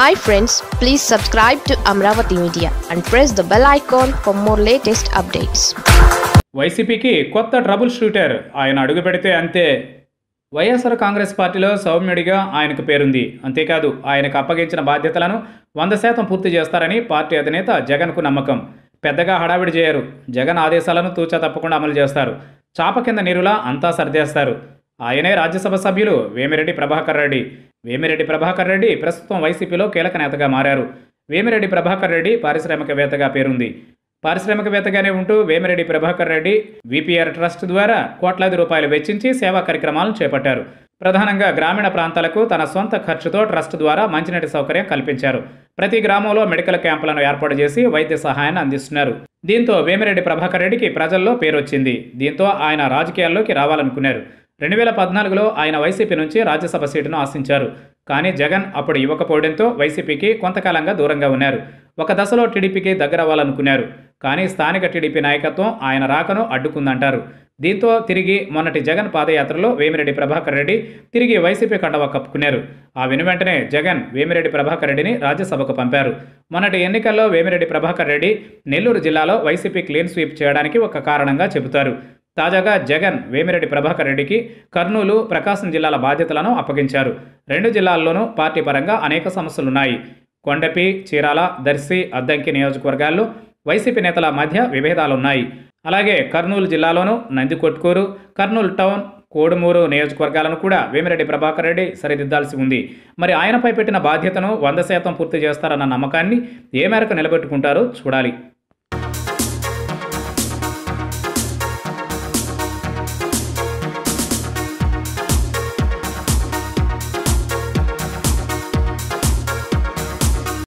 Hi friends please subscribe to Amaravati media and press the bell icon for more latest updates వైసీపీకి కొత్త trouble shooter ఆయన అడుగు పెడితే అంతే. వైఎస్ఆర్ కాంగ్రెస్ పార్టీలో సౌమ్యుడిగా ఆయనకు పేరుంది. అంతేకాదు ఆయనకు అప్పగించిన బాధ్యతలను వంద శాతం పూర్తి చేస్తారని పార్టీ అధినేత జగన్కు నమ్మకం. పెద్దగా హడావిడి చేయరు. జగన్ ఆదేశాలను తూచా తప్పకుండా అమలు చేస్తారు. చాప కింద నీరులా అంతా సర్దేస్తారు. ఆయనే రాజ్యసభ సభ్యులు వేమిరెడ్డి ప్రభాకర్ రెడ్డి. వేమిరెడ్డి ప్రభాకర్ రెడ్డి ప్రస్తుతం వైసీపీలో కీలక నేతగా మారారు. వేమిరెడ్డి ప్రభాకర్ రెడ్డి పారిశ్రామికవేత్తగా పేరుంది. పారిశ్రామికవేత్తగానే ఉంటూ వేమిరెడ్డి ప్రభాకర్ రెడ్డి విపిఆర్ ట్రస్ట్ ద్వారా కోట్లాది రూపాయలు వెచ్చించి సేవా కార్యక్రమాలను చేపట్టారు. ప్రధానంగా గ్రామీణ ప్రాంతాలకు తన సొంత ఖర్చుతో ట్రస్ట్ ద్వారా మంచినీటి సౌకర్యం కల్పించారు. ప్రతి గ్రామంలో మెడికల్ క్యాంపులను ఏర్పాటు చేసి వైద్య సహాయాన్ని అందిస్తున్నారు. దీంతో వేమిరెడ్డి ప్రభాకర్ రెడ్డికి ప్రజల్లో పేరొచ్చింది. దీంతో ఆయన రాజకీయాల్లోకి రావాలనుకున్నారు. రెండు వేల పద్నాలుగులో ఆయన వైసీపీ నుంచి రాజ్యసభ సీటును ఆశించారు. కానీ జగన్ అప్పుడు ఇవ్వకపోవడంతో వైసీపీకి కొంతకాలంగా దూరంగా ఉన్నారు. ఒక దశలో టీడీపీకి దగ్గరవ్వాలనుకున్నారు. కానీ స్థానిక టీడీపీ నాయకత్వం ఆయన రాకను అడ్డుకుందంటారు. దీంతో తిరిగి మొన్నటి జగన్ పాదయాత్రలో వేమిరెడ్డి ప్రభాకర్ రెడ్డి తిరిగి వైసీపీ కండవ కప్పుకున్నారు. ఆ వెను వెంటనే జగన్ వేమిరెడ్డి ప్రభాకర్ రెడ్డిని రాజ్యసభకు పంపారు. మొన్నటి ఎన్నికల్లో వేమిరెడ్డి ప్రభాకర్ రెడ్డి నెల్లూరు జిల్లాలో వైసీపీ క్లీన్ స్వీప్ చేయడానికి ఒక కారణంగా చెబుతారు. తాజాగా జగన్ వేమిరెడ్డి ప్రభాకర్ రెడ్డికి కర్నూలు ప్రకాశం జిల్లాల బాధ్యతలను అప్పగించారు. రెండు జిల్లాల్లోనూ పార్టీ పరంగా అనేక సమస్యలున్నాయి. కొండపి చీరాల దర్శి అద్దంకి నియోజకవర్గాల్లో వైసీపీ నేతల మధ్య విభేదాలున్నాయి. అలాగే కర్నూలు జిల్లాలోనూ నందికొట్కూరు కర్నూలు టౌన్ కోడుమూరు నియోజకవర్గాలను కూడా వేమిరెడ్డి ప్రభాకర్ రెడ్డి సరిదిద్దాల్సి ఉంది. మరి ఆయనపై పెట్టిన బాధ్యతను వంద శాతం పూర్తి చేస్తారన్న నమ్మకాన్ని ఏ మేరకు నిలబెట్టుకుంటారో చూడాలి.